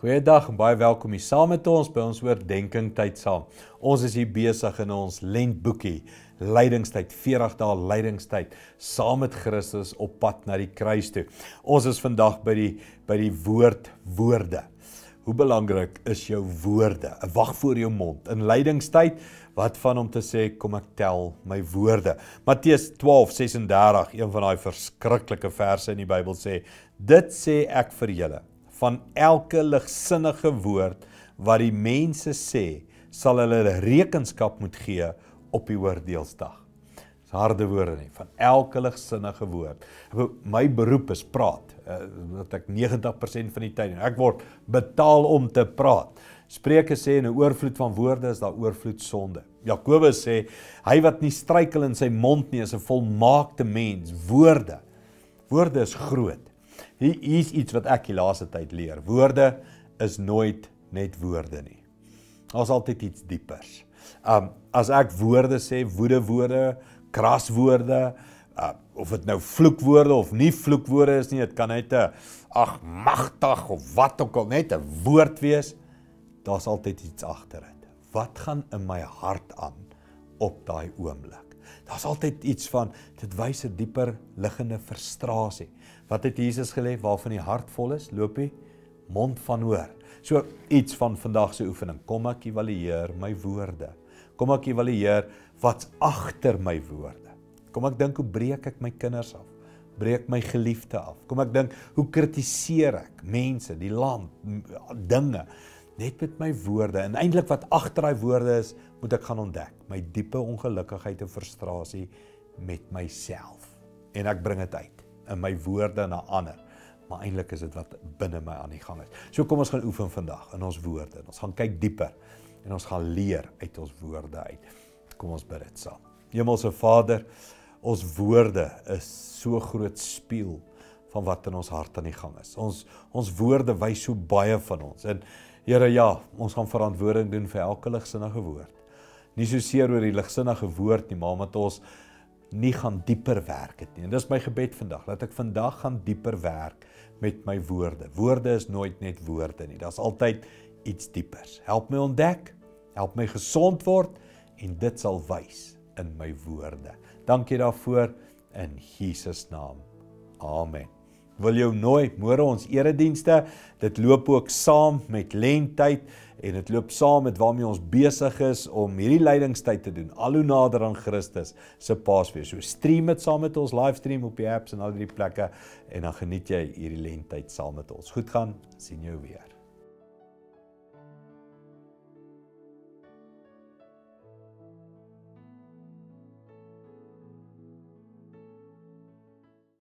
Goeiedag en baie welkom hier saam met ons by ons oordeenking tyd saam. Ons is hier besig in ons lentboekie, lydingstyd, 40 dae lydingstyd saam met Christus op pad na die kruis toe. Ons is vandag by die by die woord woorde. Hoe belangrik is jou woorde? Wag voor jou mond in lydingstyd. Wat van om te sê kom ek tel my woorde. Matteus 12:36, een van daai verskriklike verse in die Bybel sê, dit sê ek vir julle van elke ligsinnige woord wat die mense sê, sal hulle rekenskap moet gee op die oordeelsdag. Dis harde woorde nie van elke ligsinnige woord. My beroep is praat. Dat ek 90% van die tyd en ek word betaal om te praat. Spreuke sê in 'n oorvloed van woorde is daar oorvloed sonde. Jakobus sê hy wat nie struikel in sy mond nie is 'n volmaakte mens. Woorde. Woorde is groot. Hier is iets wat ek die laaste tyd leer. Woorde is nooit net woorde nie. Daar's altyd iets diepers. Um as ek woorde sê, woede woorde, kraswoorde, uh, of dit nou vloekwoorde of nie vloekwoorde is nie, dit kan net 'n ag magtig of wat ook al net 'n woord wees. Daar's altyd iets agter dit. Wat gaan in my hart aan op daai oomblik? Daar's altyd iets van dit wys 'n dieper liggende frustrasie. Wat het Jesus gelê waarvan die hart vol is, loop hy mond van hoor. So iets van vandag se oefening. Kom ek evalueer my woorde. Kom ek evalueer wat's agter my woorde. Kom ek dink hoe breek ek my kinders af? Breek my geliefde af? Kom ek dink hoe kritiseer ek mense, die land, dinge net met my woorde. En eintlik wat agter daai woorde is, moet ek gaan ontdek. My diepe ongelukkigheid en frustrasie met myself. En ek bring dit uit in my woorde na ander. Maar eintlik is dit wat binne my aan die gang is. So kom ons gaan oefen vandag in ons woorde. Ons gaan kyk dieper en ons gaan leer uit ons woorde uit. Kom ons bid dit saam. Hemelse Vader, ons woorde is so groot spieël van wat in ons hart aan die gang is. Ons ons woorde wys so baie van ons. En Here ja, ons gaan verantwoording doen vir elke ligsinnige woord. Nie so seer oor die ligsinnige woord nie, maar omdat ons nie gaan dieper werk het nie. En dis my gebed vandag, dat ek vandag gaan dieper werk met my woorde. Woorde is nooit net woorde nie. Daar's altyd iets diepers. Help my ontdek, help my gesond word en dit sal wys in my woorde. Dankie daarvoor in Jesus naam. Amen wil jou nooi môre ons eredienste. Dit loop ook saam met lentyd en dit loop saam met waarmee ons besig is om hierdie lydingstyd te doen. Al hoe nader aan Christus se Paasfees. So stream dit saam met ons livestream op die apps en al die plekke en dan geniet jy hierdie lentyd saam met ons. Goed gaan. sien jou weer.